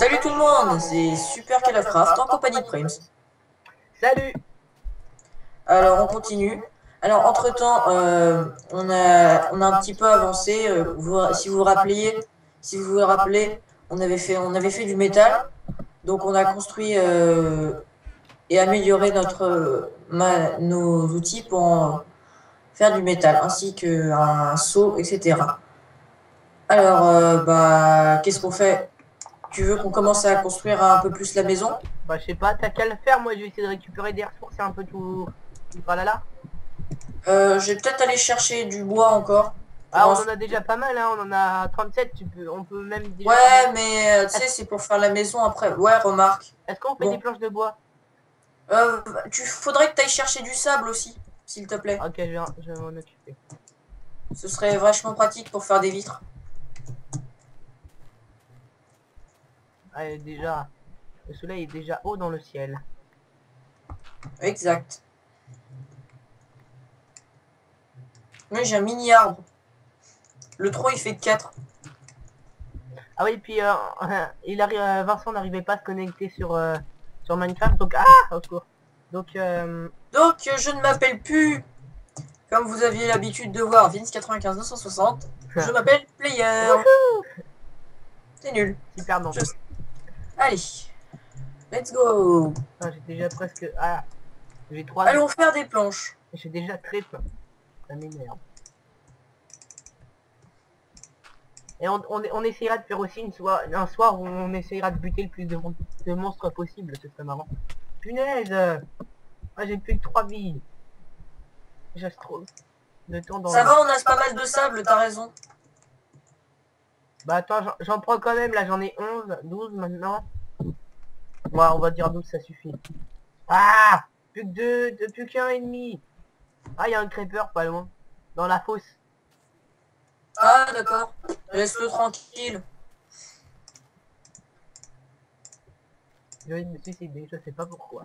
Salut tout le monde, c'est Super Calafcraft en compagnie de Primes. Salut Alors on continue. Alors entre temps, on a on a un petit peu avancé. euh, vous- si vous vous rappeliez, si vous vous rappelez, on avait fait on avait fait du métal. Donc on a construit euh, et amélioré notre euh, ma- nos outils pour en faire du métal, ainsi qu'un seau, etc. Alors euh, bah qu'est-ce qu'on fait? Tu veux qu'on commence à construire un peu plus la maison? Bah je sais pas, t'as qu'à le faire, moi je vais essayer de récupérer des ressources et un peu tout... Voilà là. Euh, je vais peut-être aller chercher du bois encore. Ah on en a déjà pas mal, hein, on en a 37, tu peux, on peut même déjà... Ouais, mais euh, tu sais, c'est pour faire la maison après. Ouais, remarque. Est-ce qu'on fait Bon. des planches de bois? Euh, tu faudrait que tu ailles chercher du sable aussi, s'il te plaît. Ok, je vais, je vais m'en occuper. Ce serait vachement pratique pour faire des vitres. Allez, déjà, le soleil est déjà haut dans le ciel. Exact. Oui, j'ai un mini arbre. Le tronc, il fait 4. Ah oui, puis euh, il arrive, euh, Vincent n'arrivait pas à se connecter sur, euh, sur Minecraft, donc... Ah Au secours. Donc, euh, Donc, je ne m'appelle plus, comme vous aviez l'habitude de voir, Vince 95 960. Je m'appelle Player. C'est nul. super non. Je- Allez, let's go. Ah, j'ai déjà presque... Ah J'ai trois... Allons faire des planches. J'ai déjà très peur. Ça m'énerve. Et on, on, on essaiera de faire aussi une soir, un soir où on essaiera de buter le plus de, mon- de monstres possible, ce serait marrant. Punaise Ah j'ai plus que 3 vies. J'ai trop de temps dans Ça va, on a pas mal de sable, t'as raison. Bah attends, j'en- prends quand même, là j'en ai 11, 12 maintenant. Ouais, on va dire 12, ça suffit. Ah Plus que deux, de- plus qu'un et demi. Ah, il y a un crêpeur pas loin. Dans la fosse. Ah, d'accord. Laisse-le tranquille. Envie de me suicider, je sais pas pourquoi.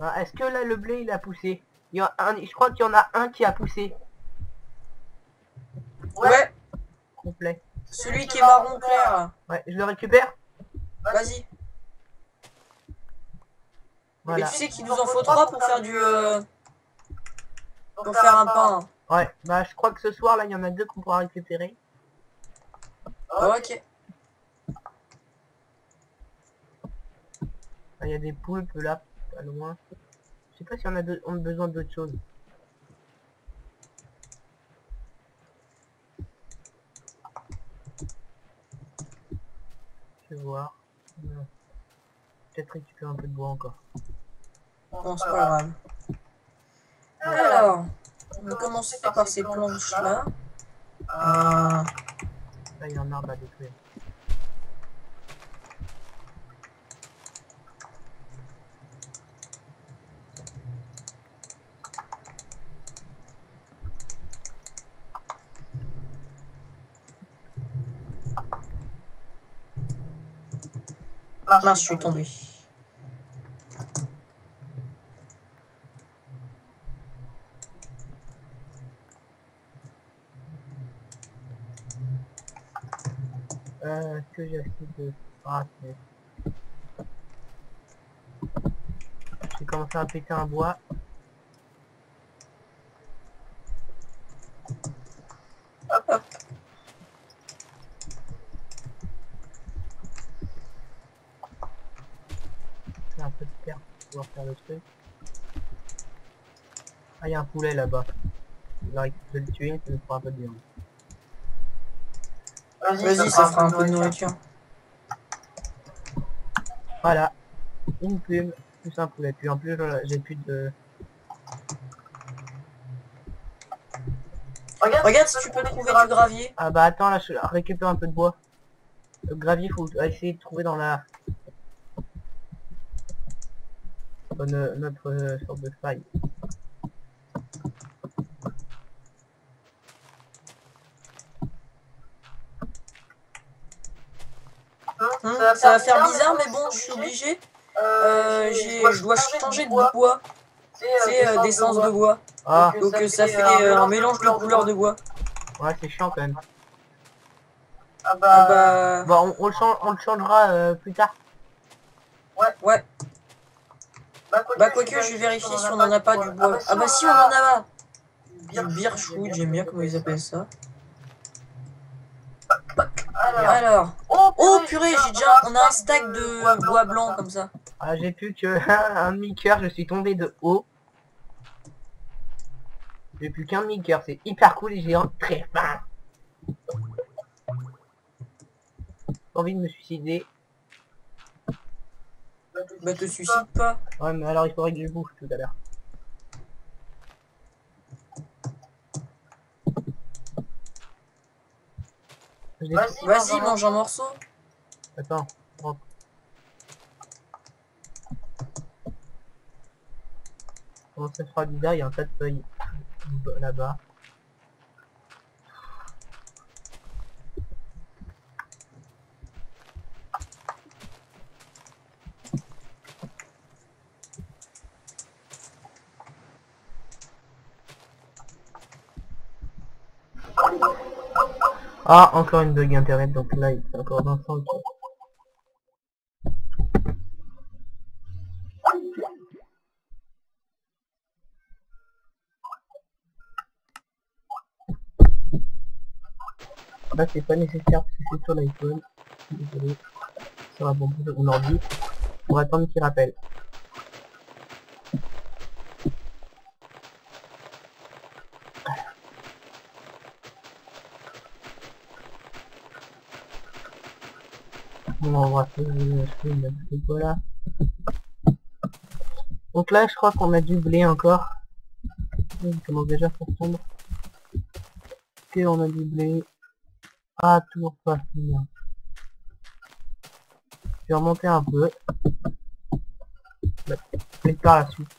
Ah, Est-ce que là le blé il a poussé? Il y a un, Je crois qu'il y en a un qui a poussé Ouais, complet. celui qui est marron clair. Ouais, je le récupère Vas-y. Voilà. Mais tu sais qu'il nous en faut trois pour faire du... euh, Pour faire un pain. Ouais, bah je crois que ce soir là il y en a deux qu'on pourra récupérer. Ok. Ah, Il y a des poulpes là, pas loin. Je sais pas si on a, de- on a besoin d'autre chose. Je vais voir. Non. Peut-être récupérer un peu de bois encore. Bon, c'est pas grave. Alors, on va commencer par ces planches-là. Euh, Là il y a un arbre à détruire. Mince, je suis tombé. Euh, que j'ai assez de... Ah. J'ai commencé à péter un bois. Hop, hop. J'ai un peu de terre pour pouvoir faire le truc. Ah, il y a un poulet là-bas. Je vais le tuer, ça nous fera un peu de viande. Vas-y, ça fera un peu de nourriture. Voilà. Une plume, plus un poulet. Puis en plus, j'ai plus de... Regarde si tu peux trouver du gravier. Ah bah attends, là, je récupère un peu de bois. Le gravier, faut essayer de trouver dans la... Dans no- notre euh, sorte de faille. Hein, ça va faire bizarre, mais bon, je suis obligé. Euh, j'ai- je dois changer de bois. C'est euh, d'essence de bois. Ah, Donc euh, ça fait euh, un mélange de couleurs de bois. ouais, c'est chiant quand même. Ah Ah bah... bah... Bon, on, on le, change, on le changera euh, plus tard. Ouais. Bah, Bah quoique, je vais vérifier si on en a pas du bois. Ah bah si, on en a Du birchwood, j'aime bien comment ils appellent ça. Alors, oh, purée, j'ai déjà... On a un stack de bois blanc comme ça. Ah, j'ai plus que un demi-cœur, je suis tombé de haut. J'ai plus qu'un demi-cœur, c'est hyper cool et j'ai un très fin. envie de me suicider. Bah te suicide pas. Ouais, mais alors il faudrait que je bouffe tout à l'heure. Vas-y, mange un morceau. Attends. hop. Comment ça fera bizarre, il y a un tas de feuilles là-bas. Ah, encore une bug internet, donc là, il est encore dans son Là, c'est pas nécessaire parce que c'est sur l'iPhone. Désolé. Ça va bon pour mon ordi. Pour attendre qu'il rappelle. Donc là, je crois qu'on a du blé encore. Il commence déjà à sombre. Ok, on a du blé. Ah, toujours pas finir. Je vais remonter un peu. Bah, peut-être par la suite.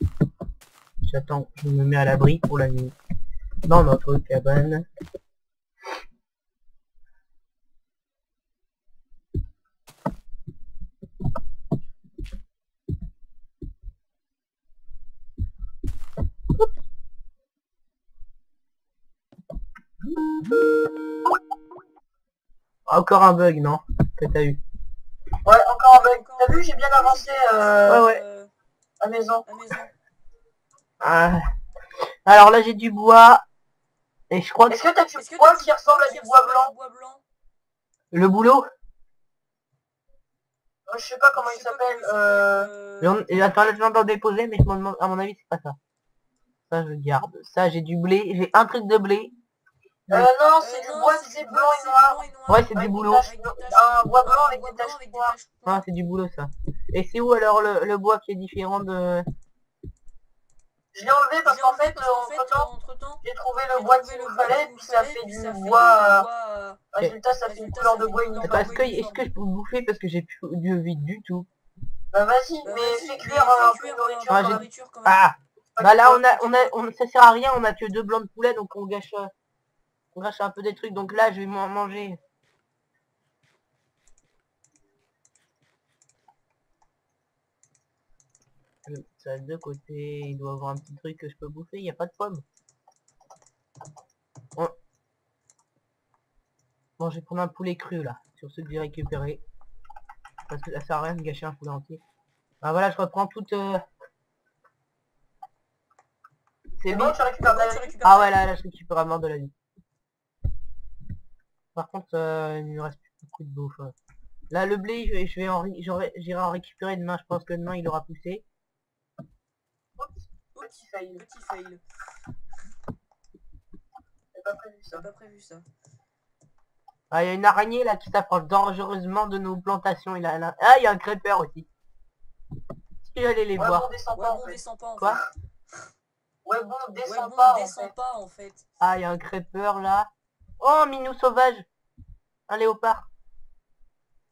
J'attends, je me mets à l'abri pour la nuit. Dans notre cabane. Encore un bug, non Que t'as eu Ouais, encore un bug. T'as vu, j'ai bien avancé euh, Ouais, ouais. Euh, à maison. à maison. Ah. Alors là, j'ai du bois. Et je crois que Est-ce que t'as du bois qui ressemble à du bois blanc bois blanc le boulot... Euh, Je sais pas comment il s'appelle. il Euh... Attends, là, je viens d'en déposer, mais je à mon avis, c'est pas ça. Ça, je garde. Ça, j'ai du blé. J'ai un truc de blé. Euh, non, Euh, c'est du non, bois, c'est c'est du blanc et c'est noir. blanc et noir. Ouais, c'est du des boulot. Un bois blanc avec des taches noires. Ah, c'est du boulot, ça. Et c'est où, alors, le, le bois qui est différent de... Je l'ai enlevé parce qu'en fait, qu'en entre fait, temps, j'ai trouvé le bois qu'il nous fallait, puis ça fait du bois. euh, euh, Résultat, ça fait une couleur de fait bois une uniforme. Parce que, est-ce que je peux bouffer parce que j'ai plus de vide du tout? Bah vas-y, Bah, mais fais cuire un peu de nourriture. euh, Ah. Ah Bah là, on a, on a, on, ça sert à rien, on a que deux blancs de poulet, donc on gâche, euh, on gâche un peu des trucs. Donc là, je vais m'en manger. Ça de côté, il doit y avoir un petit truc que je peux bouffer, il n'y a pas de pommes. Bon. Bon, je vais prendre un poulet cru là, sur ceux que j'ai récupéré. Parce que ça sert à rien de gâcher un poulet entier. Ah voilà, je reprends toute... euh, C'est bon tu récupères vie. ah ouais, là, là, je récupère à mort de la vie. Par contre, euh, il me reste plus beaucoup de bouffe. hein. Là, le blé, je vais, je vais en, j'irai en récupérer demain. Je pense que demain, il aura poussé. Petit fail. Petit fail. J'ai pas prévu ça. J'ai pas prévu ça. Ah, il y a une araignée, là, qui s'approche dangereusement de nos plantations. Il a, là- Ah, il y a un crêpeur aussi. Si j'allais les Ouais, voir. bon, descends Ouais, pas en bon, fait. descends pas en Quoi fait. Ouais, bon, Ouais, bon, pas en fait. pas en fait. Ah, il y a un crêpeur, là. Oh, minou sauvage. Un léopard.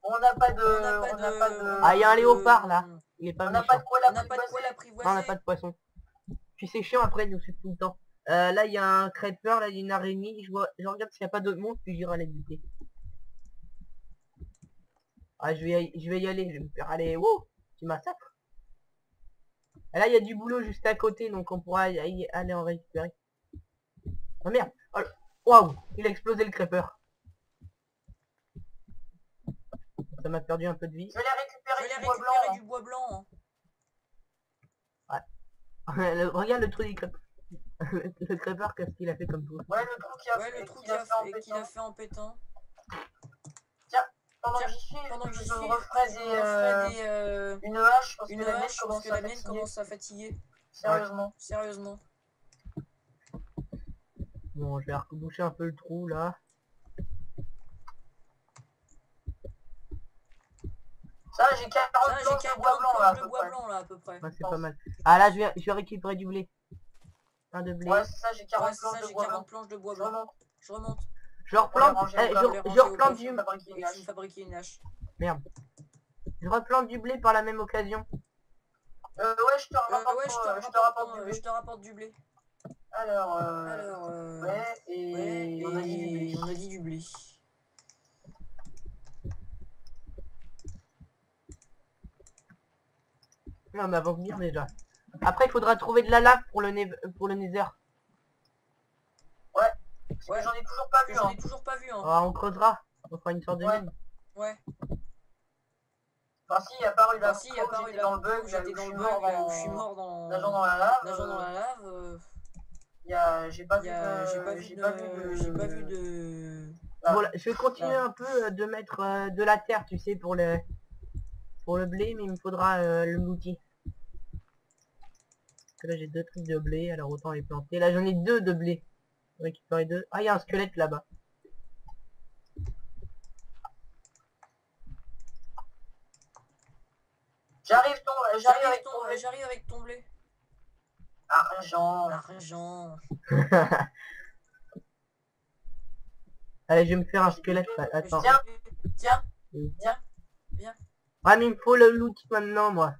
On n'a pas de... On n'a pas On n'a pas de... Ah, il y a un léopard, là. Il est pas On n'a pas de quoi On n'a pas de l'apprivoiser. on n'a pas de poisson. Puis c'est chiant après, nous c'est tout le temps. Euh, là, il y a un crêpeur, là, il y a une araignée. Je, vois, je regarde s'il n'y a pas d'autres monstres, puis j'irai les buter. Ah, je vais, y, je vais y aller, je vais me faire aller. Wouh Tu massacres. Là, il y a du boulot juste à côté, donc on pourra y, aller en récupérer. Oh merde Waouh Il a explosé le crêpeur. Ça m'a perdu un peu de vie. Je vais les Je récupérer vais du bois récupérer blanc. du bois blanc. hein. Le- Regarde le trou du crêpeur. le crêpeur, qu'est-ce qu'il a fait comme tout Ouais, le trou qu'il a, Ouais, fait, a, fait en a pétant. fait en pétant. Pendant Tiens, que j'y suis, Pendant que j'y je referai je des, euh, euh, une hache parce une que la mienne hache parce commence que à la mienne fatiguer. commence à fatiguer. Sérieusement. Sérieusement. Bon, je vais reboucher un peu le trou là. Ça, j'ai 40 Ça, j'ai planches de 40 bois blanc là à peu bois près. blanc là à peu près. Ouais, c'est pas mal. Ah là, je vais, je vais récupérer du blé. Un de blé. Ouais, ça, j'ai 40 Ouais, c'est planches ça, de bois 40 blanc. planches de bois Je blanc. remonte. Je remonte. Je replante, eh, je, je replante du, Je vais fabriquer une hache. me fabriquer une hache. je replante du blé par la même occasion. Euh, ouais, je te Euh, rapporte, ouais, je te euh, je te rapporte, rapporte du euh, blé. je te rapporte du blé. Alors, euh, Alors, euh, ouais, et ouais, on a dit du blé. et on a dit du blé. Non, on avance bien déjà. Après, il faudra trouver de la lave pour le, nev- pour le nether. Que Ouais. j'en ai toujours pas vu. j'en Hein. ai toujours pas vu. Hein. Ah, on creusera. On fera une sorte de Ouais. mine. Ouais. Enfin, si, il y a apparu la Enfin, si, il y a fois où apparu j'étais là dans le bug, j'étais dans je le suis bug, je suis mort dans... nageant dans la lave. nageant dans la lave. euh. J'ai pas vu a- J'ai pas de... vu J'ai pas vu de... de... J'ai pas vu de... Ah. Voilà, je vais continuer un peu euh, de mettre euh, de la terre, tu sais, pour le pour le blé, mais il me faudra euh, le l'outil. Parce que là j'ai deux trucs de blé, alors autant les planter. Là j'en ai deux de blé. Récupérer deux. Ah il y a un squelette là-bas. J'arrive ton... J'arrive J'arrive avec ton... ton... blé. J'arrive avec ton blé. Argent. L'argent. Allez, je vais me faire un squelette. Attends. Tiens. Tiens. Oui. Tiens. Ah mais il me faut le l'outil maintenant moi.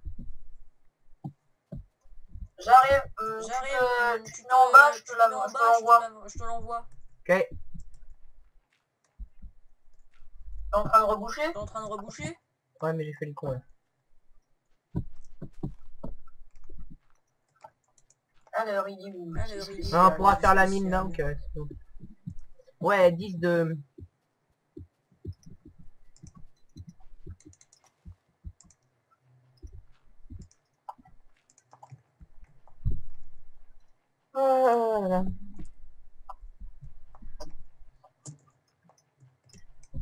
J'arrive. tu J'arrive. te- tu Tu te mets en bas, je te l'envoie. Je te l'envoie. Ok. T'es en train de reboucher? T'es en train de reboucher? Ouais mais j'ai fait le con là. Alors, il est où? Alors, il est-. Non, on pourra faire la mine là, ok. Ouais, 10 de... Voilà.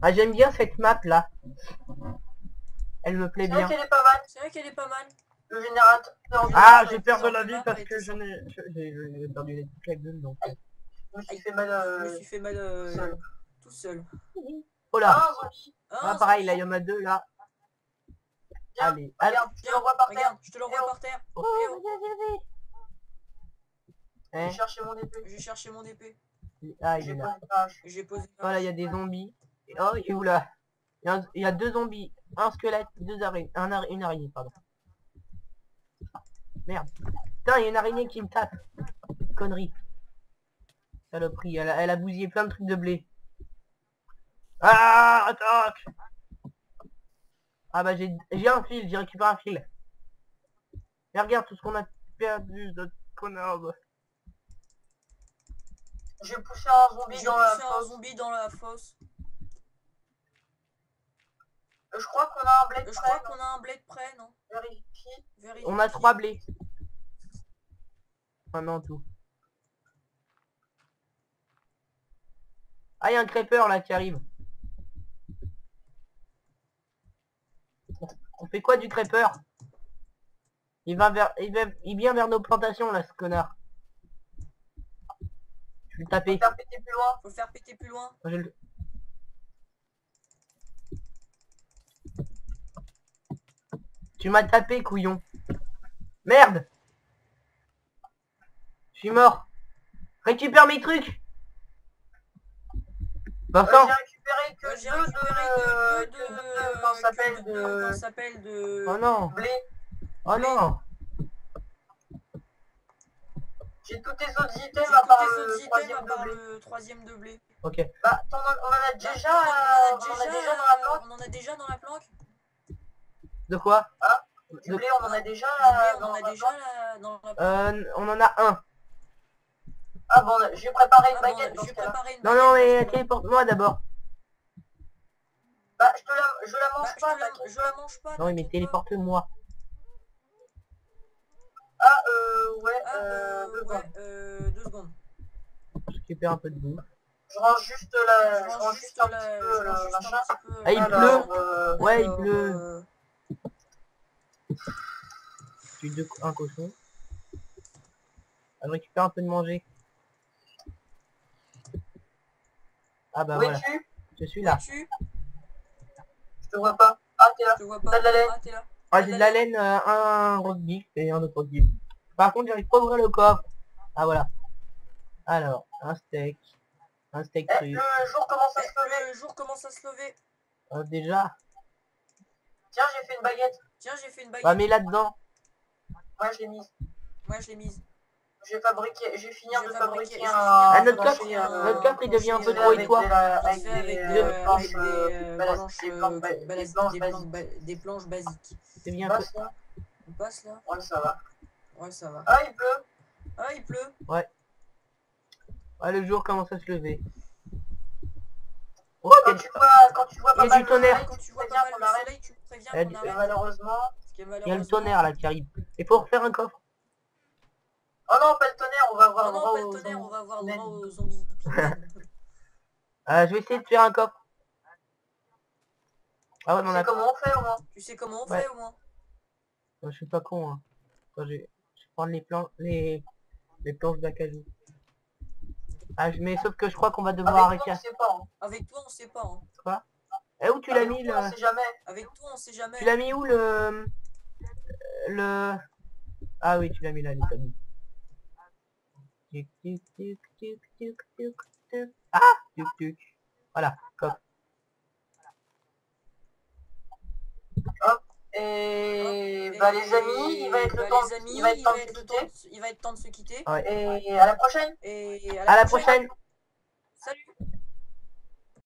Ah, j'aime bien cette map là. Elle me plaît C'est vrai bien. qu'elle est pas mal. C'est vrai qu'elle est pas mal. Le générateur. Ah, j'ai perdu la vie parce que je n'ai... je- J'ai j'ai perdu les claques de donc... euh. Je me suis fait mal. Je me Euh... suis fait mal euh, seul. tout seul. Oh là Ah, zombie. Ah, pareil, là, il y en a deux là. Tiens, Allez, allez. Regarde, je te l'envoie par terre. regarde, je te l'envoie par terre. Oh, oh, Hein? J'ai cherché mon épée. J'ai cherché mon épée. Ah, il J'ai est posé là. J'ai posé. Oh là, il y a des zombies. Et Oh, il est où là? Il y, a un- il y a deux zombies, un squelette, deux araignées, un ara- une araignée, pardon. Merde. Putain, il y a une araignée qui me tape. Connerie. Saloperie, elle a, elle a bousillé plein de trucs de blé. Ah, attaque Ah bah j'ai j'ai un fil, j'ai récupéré un fil. Mais regarde tout ce qu'on a perdu de connards. J'ai poussé un zombie J'ai dans la fosse. zombie dans la fosse. Euh, Je crois qu'on a un blé de Je près. crois qu'on a un blé de près, non Vérifie. Vérifie. On a trois blés. Maintenant tout. Ah, il y a un crêpeur là qui arrive. On fait quoi du crêpeur Il va vers, il, va- il vient vers nos plantations là, ce connard. Je vais le taper. Faire péter plus loin. Faut le faire péter plus loin. Je le- Tu m'as tapé, couillon. Merde Je suis mort. Récupère mes trucs Euh, Vincent j'ai récupéré que Euh, J'ai deux récupéré de... de... comment s'appelle, comment de... ça s'appelle de... Oh non blé. Oh non J'ai tous tes autres items à part le troisième à part le troisième de blé. Ok. Bah, t'en as- on en a déjà, Bah, euh, on en on a en a déjà dans la planque. On en a déjà dans la planque De quoi? Du De- blé, on en a déjà Du blé, euh, on dans en a la déjà là, dans la. Euh, on en a un. Ah bon, j'ai préparé une Ah bon, baguette je vais cas-là. préparer une Non, non, baguette mais téléporte-moi d'abord. Bah, je, te la, je la Bah, mange je, pas, te la, je la mange pas. Non, mais téléporte-moi. Ah, euh, ouais, Ah, euh, euh, deux ouais, secondes. euh, deux secondes. Je récupère un peu de bouffe. Je range juste la, Je je range juste un la- petit je peu peu, Ah, il Alors, euh, Ouais, il pleut. Tu deux, un cochon. Ah, je récupère un peu de manger. Ah bah où voilà, es-tu? Je suis là. es-tu? Je te vois pas. Ah, t'es là. Je te vois pas. T'as de la laine. Ah, t'es là. Ah j'ai de la laine, euh, un rugby et un autre rugby. Par contre j'arrive pas à ouvrir le coffre. Ah voilà. Alors, un steak. Un steak Eh, cru. le jour commence à Eh, se lever. le jour commence à se lever. Euh, déjà. Tiens, j'ai fait une baguette. Tiens, j'ai fait une baguette. Bah mais là-dedans. Moi, je l'ai mise. Moi, je l'ai mise. J'ai fabriqué, j'ai fini J'ai de fabriquer un. Ah, notre fabriquer euh, Notre coffre il devient un peu trop étroit. avec des, planches, basiques. C'est bien un peu. On passe là Ouais, ça va. Ouais, ça va. Ah, il pleut. Ah, il pleut. Ah le jour commence à se lever. Oh, Quand il y a- tu vois, quand tu pas mal du le tonnerre. soleil, Quand tu tu vois préviens pas qu'on mal le arrête. soleil, tu préviens Il y a qu'on du- Et arrête. malheureusement. Il y a le tonnerre là qui arrive. Il faut refaire un coffre. Oh non, pas le tonnerre, on va avoir Oh droit non, pas le aux tonnerre, on va avoir zombies. droit aux zombies. Euh, je vais essayer de faire un coffre. Ah ouais, mais on Tu a comment on fait au moins tu sais comment on Ouais. fait au moins Je suis pas con, hein. Attends, je vais, je vais prendre les plans, les, les planches d'acajou. Ah, je, mais sauf que je crois qu'on va devoir Avec arrêter. toi, on sait pas. hein. Avec toi, on sait pas. Hein. Eh, où tu l'as mis toi, le... on sait jamais. Avec toi, on sait jamais. Tu l'as mis où le... Le... Ah oui, tu l'as mis là, tuc. Ah Tuc, tuc. Voilà, coffre. Et Et- bah les amis, il va être bah, le temps, les amis, il va être temps de se quitter. temps de- il va être temps de se quitter. Ouais. Et à la prochaine. Et À la prochaine Salut